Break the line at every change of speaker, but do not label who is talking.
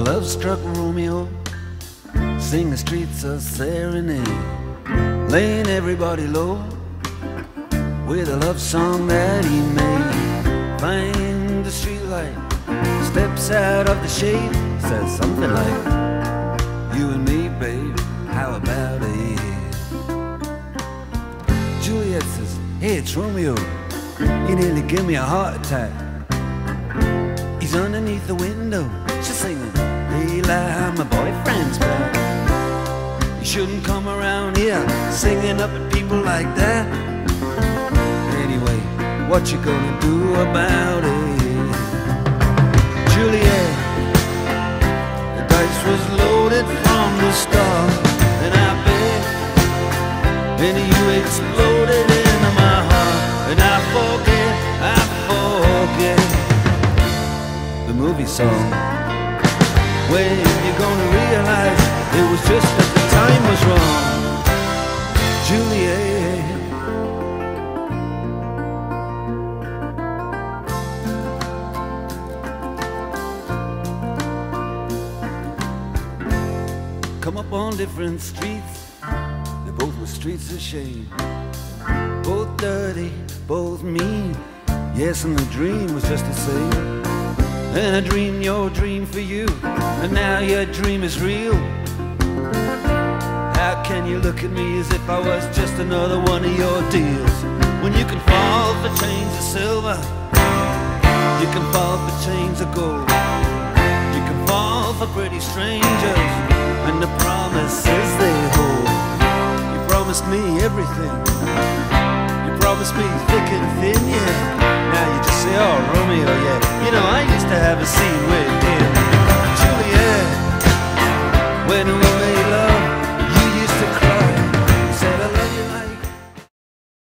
love-struck Romeo Sing the streets a serenade Laying everybody low With a love song that he made. Find the streetlight Steps out of the shade Says something like You and me, babe How about it? Juliet says Hey, it's Romeo. You nearly gave me a heart attack Underneath the window. She's singing lie, my boyfriend's back You shouldn't come around here Singing up at people like that. Anyway, what you gonna do about it? Juliet The dice was loaded from the start movie song. When you gonna realize It was just that the time was wrong. Juliet. Come up on different streets. They both were streets of shame. Both dirty, both mean. Yes, and the dream was just the same And I dreamed your dream for you. And now your dream is real. How can you look at me as if I was just another one of your deals? When you can fall for chains of silver. You can fall for chains of gold. You can fall for pretty strangers. And the promises they hold. You promised me everything. You promised me thick and thin,